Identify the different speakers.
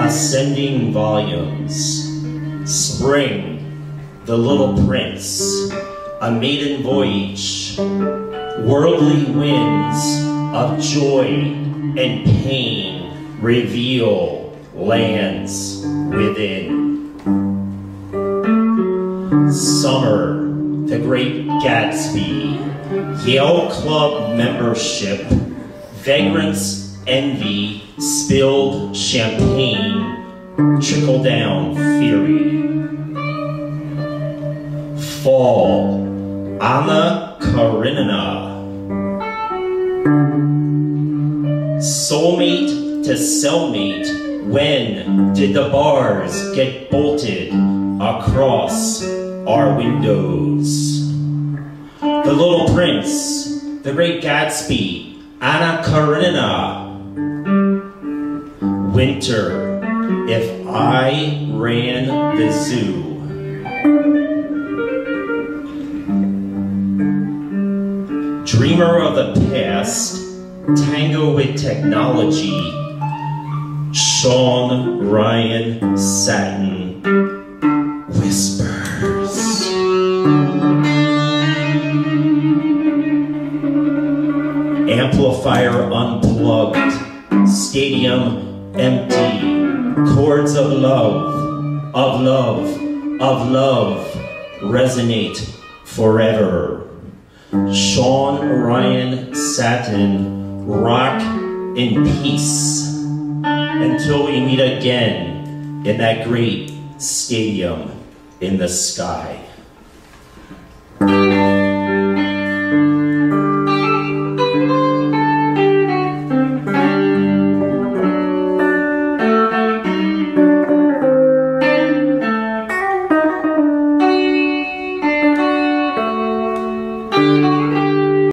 Speaker 1: Ascending volumes. Spring, the little prince, a maiden voyage, worldly winds of joy and pain reveal lands within. Summer, the great Gatsby, Yale Club membership, vagrants, envy, spilled champagne, trickle down fury. Fall, Anna Karenina. Soulmate to cellmate, when did the bars get bolted across our windows? The Little Prince, The Great Gatsby, Anna Karenina. Winter, if I ran the zoo. Dreamer of the past, tango with technology. Sean Ryan Satin whispers. Amplifier unplugged, stadium empty, chords of love, of love, of love resonate forever. Sean Ryan Satin, rock in peace until we meet again in that great stadium in the sky.